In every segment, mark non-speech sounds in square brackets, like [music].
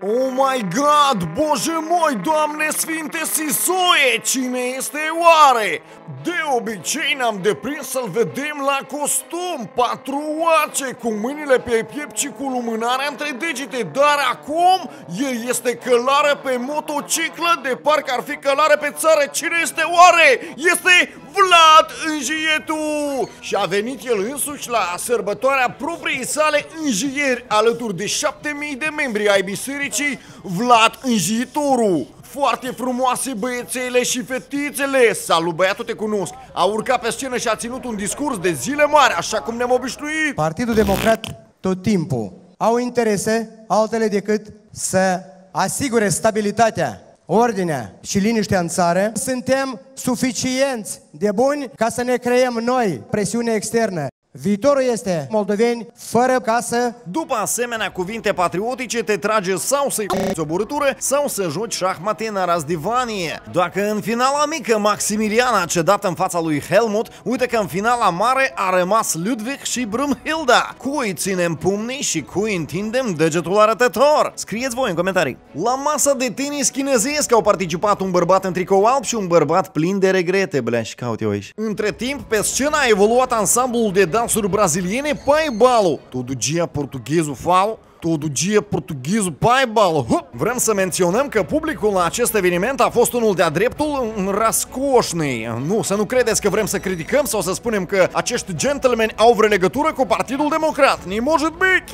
Oh my god, bože moi, doamne sfinte Sisoie, cine este oare? De obicei ne-am deprins să-l vedem la costum, patru oace, cu mâinile pe piept și cu lumânarea între degete Dar acum el este călare pe motociclă, de parcă ar fi călare pe țară Cine este oare? Este Vlad Înjietu! Și a venit el însuși la sărbătoarea propriei sale înjieri alături de 7000 de membri ai bisericii Vlad Înjietoru. Foarte frumoase băiețele și fetițele Salut băiatul, te cunosc A urcat pe scenă și a ținut un discurs de zile mari Așa cum ne-am obișnuit Partidul Democrat tot timpul au interese altele decât să asigure stabilitatea ordinea și liniștea în țară, suntem suficienți de buni ca să ne creăm noi presiune externă. Viitorul este moldoveni fără casă. După asemenea cuvinte patriotice, te trage sau să-i o burătură sau să joci șahmate în razdivanie. Dacă în finala mică Maximilian a cedat în fața lui Helmut, uite că în finala mare a rămas Ludwig și Brumhilda. Cui ținem pumnii și cui întindem degetul arătător? Scrieți voi în comentarii. La masa de tenis chinezesc au participat un bărbat în tricou alb și un bărbat plin de regrete. Blea, și caut eu aici. Între timp, pe scenă a evoluat ansamblul de dansuri braziliene Pai Balo. Todo dia portughezul falo, todo dia portughezul Pai Balo. Vrem să menționăm că publicul la acest eveniment a fost unul de-a dreptul rascoșnei. Nu, să nu credeți că vrem să criticăm sau să spunem că acești gentlemen au vreo legătură cu Partidul Democrat. Не может быть!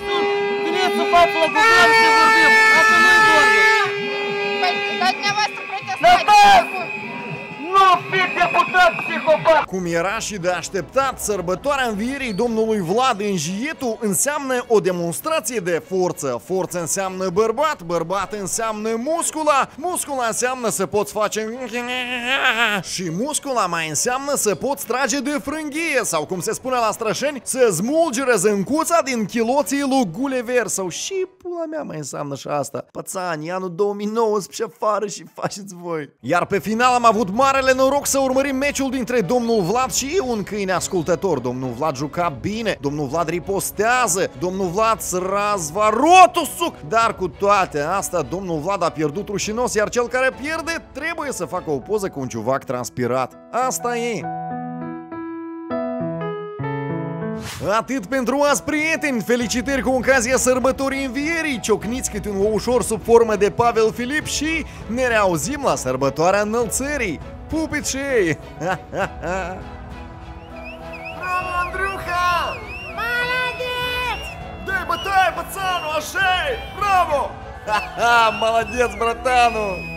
Vedeți să fac la guvern să vorbim! Asta nu-i vorba! Păi, dar dumneavoastră protestați! Cum era și de așteptat, sărbătoarea învierii domnului Vlad în Jietu înseamnă o demonstrație de forță. Forță înseamnă bărbat, bărbat înseamnă muscula, muscula înseamnă să poți face și muscula mai înseamnă să poți trage de frânghie sau cum se spune la strășeni, să smulgi răzâncuța din chiloții lui Gulliver sau și pula mea mai înseamnă și asta. Pățani, anul 2019 afară și faceți voi. Iar pe final am avut marele noroc să urmărim meciul dintre domnul Vlad și un câine ascultător. Domnul Vlad juca bine, domnul Vlad ripostează, domnul Vlad razva rotul suc. Dar cu toate astea, domnul Vlad a pierdut rușinos, iar cel care pierde trebuie să facă o poză cu un ciuvac transpirat. Asta e. Atât pentru azi, prieteni! Felicitări cu ocazia sărbătorii învierii, ciocniți cât un ușor sub formă de Pavel Filip și ne reauzim la sărbătoarea înălțării! Pupicei! [laughs] Bravo, Andruha! Молодец! Дай бătaie, пацану, așa Bravo! Молодец, братану!